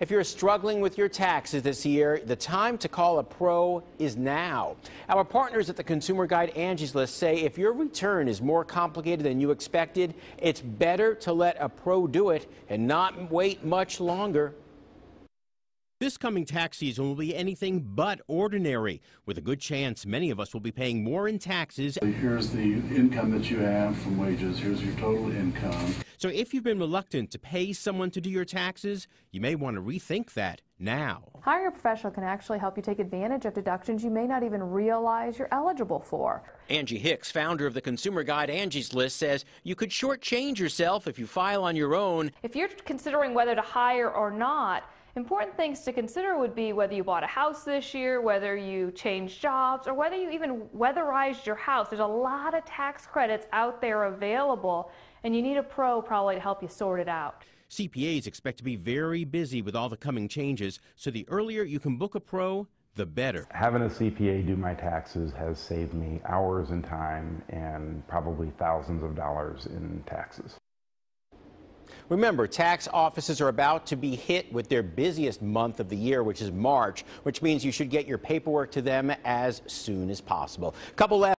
If you're struggling with your taxes this year, the time to call a pro is now. Our partners at the Consumer Guide Angie's List say if your return is more complicated than you expected, it's better to let a pro do it and not wait much longer. This coming tax season will be anything but ordinary, with a good chance many of us will be paying more in taxes. Here's the income that you have from wages. Here's your total income. So if you've been reluctant to pay someone to do your taxes, you may want to rethink that now. Hiring a professional can actually help you take advantage of deductions you may not even realize you're eligible for. Angie Hicks, founder of the consumer guide Angie's List, says you could shortchange yourself if you file on your own. If you're considering whether to hire or not, Important things to consider would be whether you bought a house this year, whether you changed jobs, or whether you even weatherized your house. There's a lot of tax credits out there available, and you need a pro probably to help you sort it out. CPAs expect to be very busy with all the coming changes, so the earlier you can book a pro, the better. Having a CPA do my taxes has saved me hours and time and probably thousands of dollars in taxes. Remember, tax offices are about to be hit with their busiest month of the year, which is March, which means you should get your paperwork to them as soon as possible. Couple left.